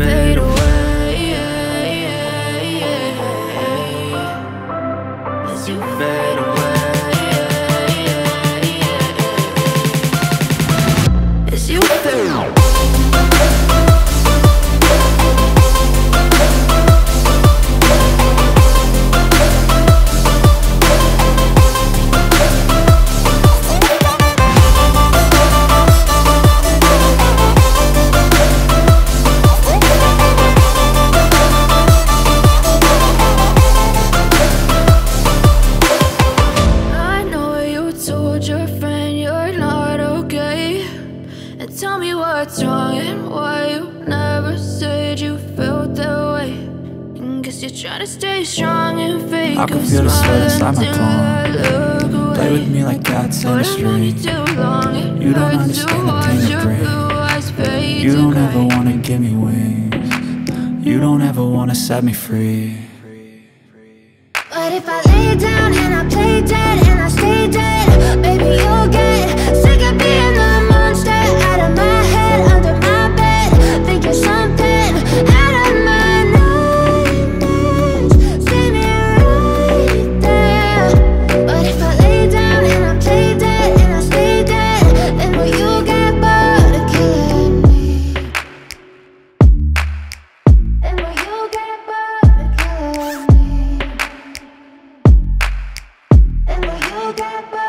As tell me what's wrong and why you never said you felt that way And guess you're trying to stay strong and fake I can a feel the sweat inside my palm. I look away. Play with me like God's But I've you industry. too long, it You don't understand the pain it brings. blue eyes fade You don't ever wanna give me wings. You don't ever wanna set me free. Will you